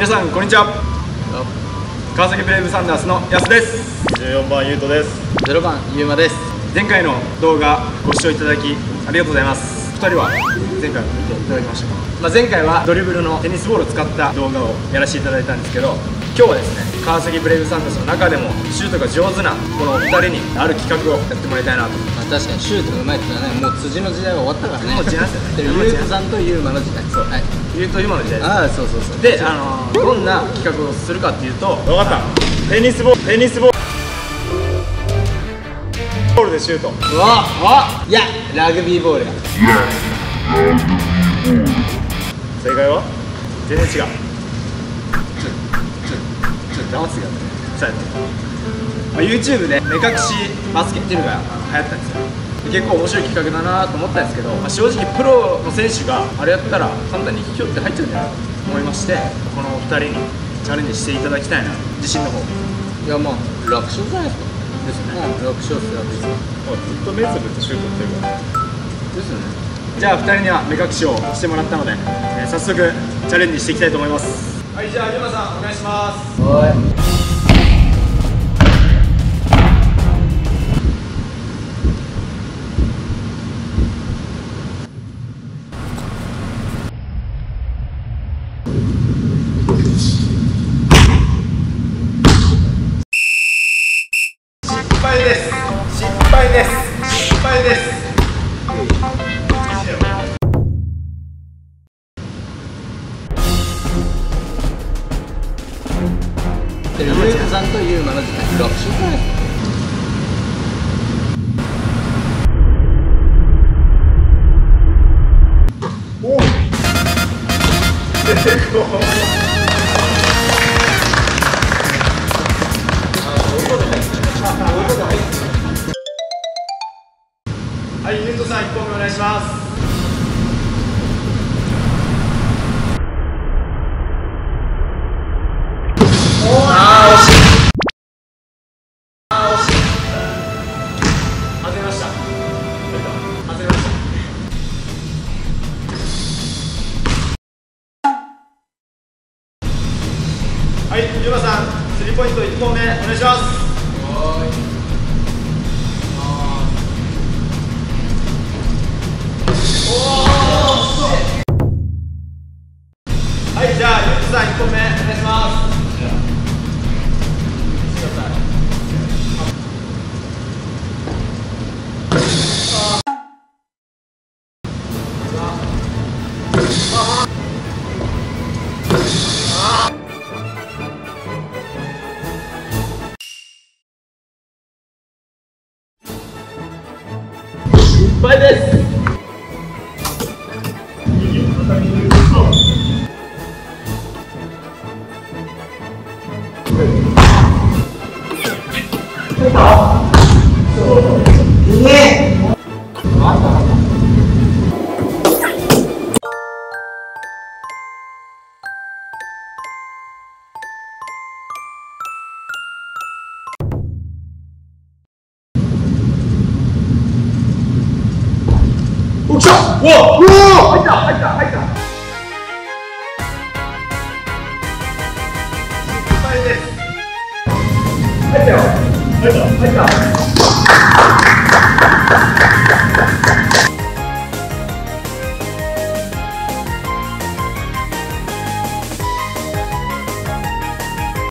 皆さんこんにちは。川崎ブレイブサンダースの安です。14番ゆうとです。0番ゆうまです。前回の動画ご視聴いただきありがとうございます。2人は前回見ていただきましたか、まあ、前回はドリブルのテニスボールを使った動画をやらせていただいたんですけど今日はですね川崎ブレイブサンダースの中でもシュートが上手なこのお二人にある企画をやってもらいたいなとまあ確かにシュートがうまいってのはねもう辻の時代は終わったからね。もう違いますよね。でゆうとさんとゆうまの時代。そう。はい言うと今の時代です。ああそうそうそう。で、あのーどんな企画をするかっていうと分かった。テニスボールテニスボール。ボールでシュート。うわあいやラグビーボールが正解は？全然違う。ちょちょちょっと黙ってくださいさあやってまあ、YouTube で目隠しバスケっていうのが流行ったんですよ。で結構面白い企画だなと思ったんですけど、まあ、正直プロの選手があれやったら簡単にひょって入っちゃうんじゃないかと思いましてこのお二人にチャレンジしていただきたいな。自信の方。いやまあ楽勝じゃないですか。ですよね。うん楽勝っす楽勝もうずっと目つぶってシュート打ってるからですよね。じゃあ2人には目隠しをしてもらったので、えー早速チャレンジしていきたいと思います。はいじゃあゆまさんお願いします。おい敗です。失敗です。でゆうとさんとゆうまの時代楽勝じゃないさん1本目お願いします。はい、ゆうまさん、スリーポイント1本目お願いします。じゃあ、ゆうさん1本目お願いします。失敗です。お、来た。うわ、うわ、入った、入った、入入ったよ。入った、入った。